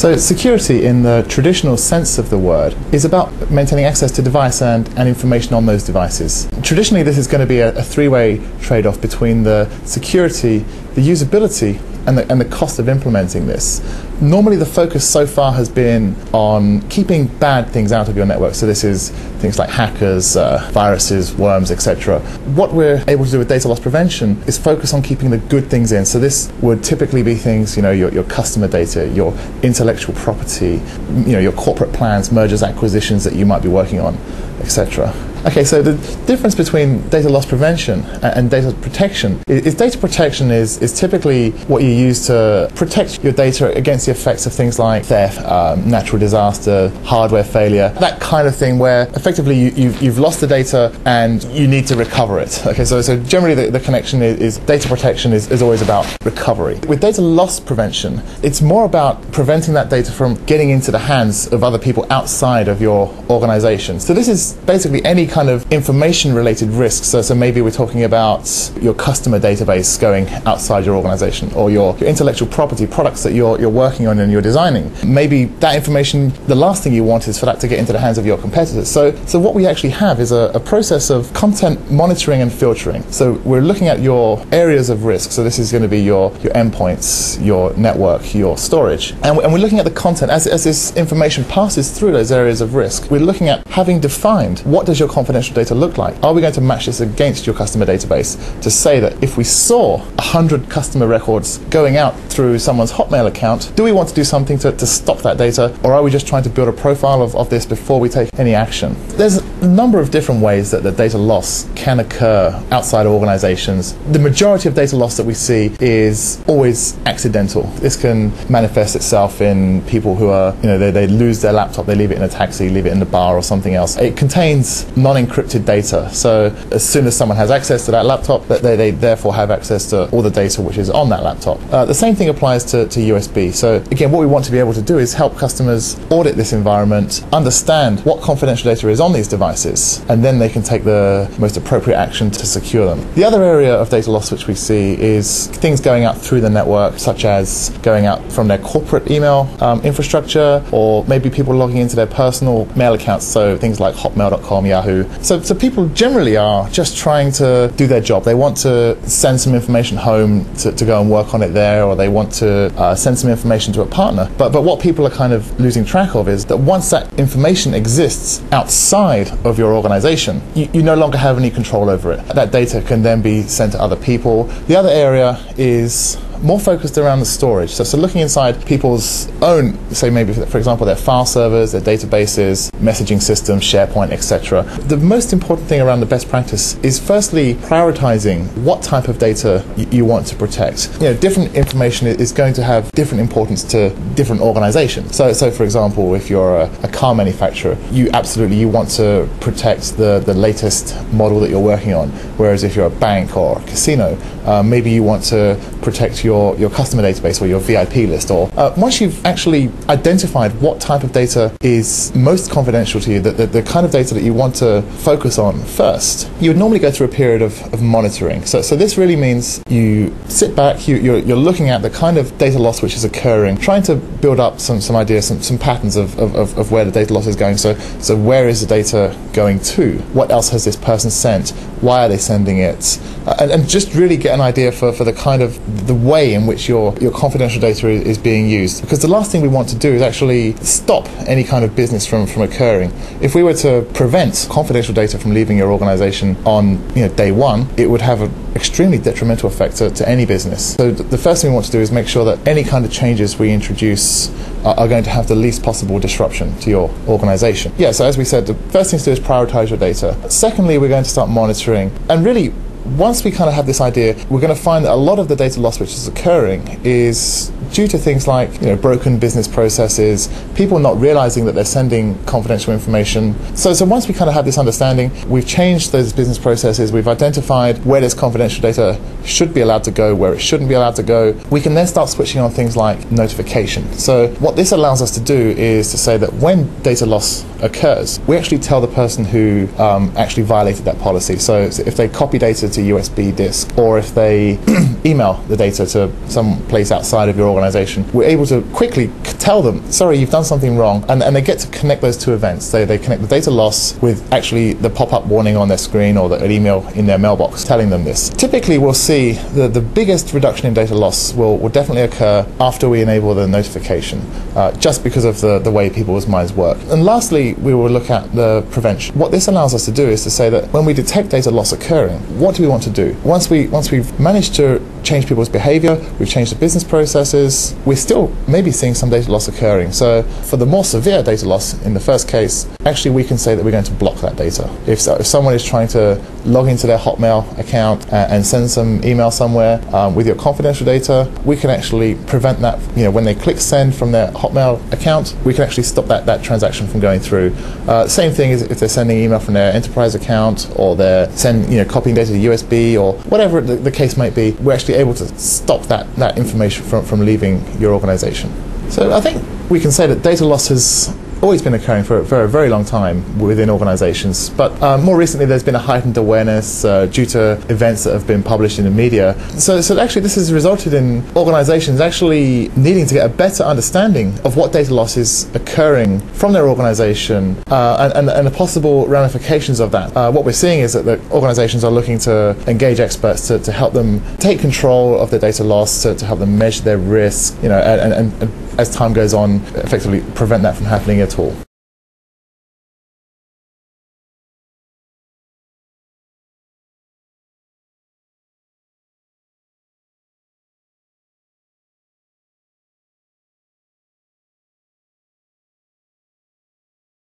So, security in the traditional sense of the word is about maintaining access to device and, and information on those devices. Traditionally, this is going to be a, a three way trade off between the security, the usability, and the, and the cost of implementing this. Normally, the focus so far has been on keeping bad things out of your network. So, this is things like hackers, uh, viruses, worms, etc. What we're able to do with data loss prevention is focus on keeping the good things in. So, this would typically be things, you know, your, your customer data, your intellectual property, you know, your corporate plans, mergers, acquisitions that you might be working on, etc. Okay, so the difference between data loss prevention and data protection is, data protection is, is typically what you use to protect your data against effects of things like theft, um, natural disaster, hardware failure, that kind of thing where effectively you, you've, you've lost the data and you need to recover it. Okay, so, so generally the, the connection is, is data protection is, is always about recovery. With data loss prevention, it's more about preventing that data from getting into the hands of other people outside of your organization. So this is basically any kind of information related risks. So, so maybe we're talking about your customer database going outside your organization or your, your intellectual property, products that you're, you're working on and you're designing. Maybe that information, the last thing you want is for that to get into the hands of your competitors. So, so what we actually have is a, a process of content monitoring and filtering. So we're looking at your areas of risk. So this is going to be your, your endpoints, your network, your storage. And, and we're looking at the content as, as this information passes through those areas of risk. We're looking at having defined what does your confidential data look like? Are we going to match this against your customer database to say that if we saw 100 customer records going out through someone's Hotmail account, do we want to do something to, to stop that data, or are we just trying to build a profile of, of this before we take any action? There's a number of different ways that the data loss can occur outside of organizations. The majority of data loss that we see is always accidental. This can manifest itself in people who are, you know, they, they lose their laptop, they leave it in a taxi, leave it in the bar or something else. It contains non-encrypted data. So as soon as someone has access to that laptop, they, they therefore have access to all the data which is on that laptop. Uh, the same thing applies to, to USB. So again, what we want to be able to do is help customers audit this environment, understand what confidential data is on these devices, and then they can take the most appropriate action to secure them. The other area of data loss which we see is things going out through the network, such as going out from their corporate email um, infrastructure, or maybe people logging into their personal mail accounts, so things like hotmail.com, Yahoo. So, so people generally are just trying to do their job. They want to send some information home to, to go and work on it there, or they want to uh, send some information to a partner. But, but what people are kind of losing track of is that once that information exists outside of your organization, you, you no longer have any control over it. That data can then be sent to other people. The other area is more focused around the storage. So, so looking inside people's own, say maybe for example their file servers, their databases, messaging systems, SharePoint, etc. The most important thing around the best practice is firstly prioritizing what type of data y- you want to protect. You know, different information is going to have different importance to different organizations. So, so for example, if you're a, a car manufacturer, you absolutely you want to protect the, the latest model that you're working on. Whereas if you're a bank or a casino, uh, maybe you want to protect your, your customer database or your VIP list. Or uh, once you've actually identified what type of data is most confidential to you, the, the, the, kind of data that you want to focus on first, you would normally go through a period of, of monitoring. So, so this really means you sit back, you, you're, you're looking at the kind of data loss which is occurring, trying to build up some, some ideas, some, some patterns of, of, of where the data loss is going. So, so where is the data going to? What else has this person sent? Why are they sending it? Uh, and, and just really get an idea for, for the kind of the way in which your, your confidential data is, is, being used. Because the last thing we want to do is actually stop any kind of business from, from occurring. If we were to prevent confidential data from leaving your organization on you know, day one, it would have an extremely detrimental effect to, to any business. So th- the first thing we want to do is make sure that any kind of changes we introduce are, are going to have the least possible disruption to your organization. Yeah, so as we said, the first thing to do is prioritize your data. Secondly, we're going to start monitoring and really once we kind of have this idea, we're going to find that a lot of the data loss which is occurring is due to things like you know broken business processes, people not realizing that they're sending confidential information. So, so once we kind of have this understanding, we've changed those business processes, we've identified where this confidential data should be allowed to go, where it shouldn't be allowed to go. We can then start switching on things like notification. So, what this allows us to do is to say that when data loss occurs, we actually tell the person who um, actually violated that policy. So, if they copy data to USB disk, or if they email the data to some place outside of your organization organization, we're able to quickly tell them, sorry, you've done something wrong. And, and they get to connect those two events. They, they connect the data loss with actually the pop up warning on their screen or the, email in their mailbox telling them this. Typically, we'll see the, the biggest reduction in data loss will, will definitely occur after we enable the notification, uh, just because of the, the way people's minds work. And lastly, we will look at the prevention. What this allows us to do is to say that when we detect data loss occurring, what do we want to do? Once, we, once we've managed to change people's behavior, we've changed the business processes, we're still maybe seeing some data loss occurring. So for the more severe data loss in the first case, actually we can say that we're going to block that data. If, so, if someone is trying to log into their Hotmail account and, and send some email somewhere um, with your confidential data, we can actually prevent that. You know, when they click send from their Hotmail account, we can actually stop that, that transaction from going through. Uh, same thing is if they're sending email from their enterprise account or they're send, you know, copying data to USB or whatever the, the case might be, we're actually able to stop that, that information from, from leaving your organization. So I think we can say that data loss has always been occurring for, for a very long time within organizations. But uh, more recently, there's been a heightened awareness uh, due to events that have been published in the media. So, so actually, this has resulted in organizations actually needing to get a better understanding of what data loss is occurring from their organization uh, and, and, and, the possible ramifications of that. Uh, what we're seeing is that the organizations are looking to engage experts to, to help them take control of their data loss, to, to help them measure their risk, you know, and, and, and as time goes on, effectively prevent that from happening at all.